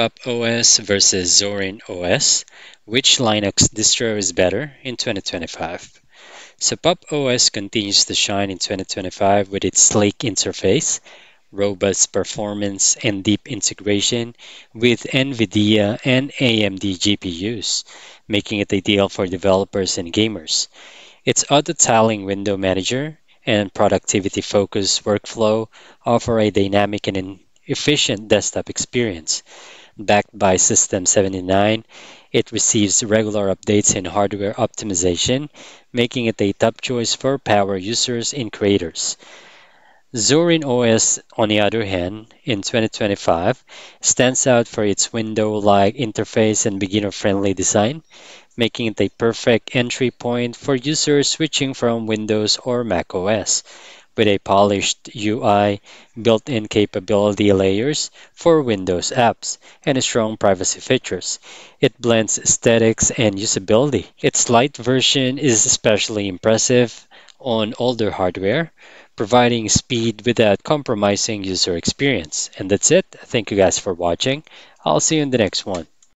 Pop!_OS versus Zorin OS. Which Linux distro is better in 2025? So Pop!_OS continues to shine in 2025 with its sleek interface, robust performance, and deep integration with NVIDIA and AMD GPUs, making it ideal for developers and gamers. Its auto-tiling window manager and productivity-focused workflow offer a dynamic and efficient desktop experience. Backed by System 79, it receives regular updates in hardware optimization, making it a top choice for power users and creators. Zorin OS, on the other hand, in 2025, stands out for its window-like interface and beginner-friendly design, making it a perfect entry point for users switching from Windows or Mac OS with a polished UI, built-in capability layers for Windows apps, and strong privacy features. It blends aesthetics and usability. Its light version is especially impressive on older hardware, providing speed without compromising user experience. And that's it. Thank you guys for watching. I'll see you in the next one.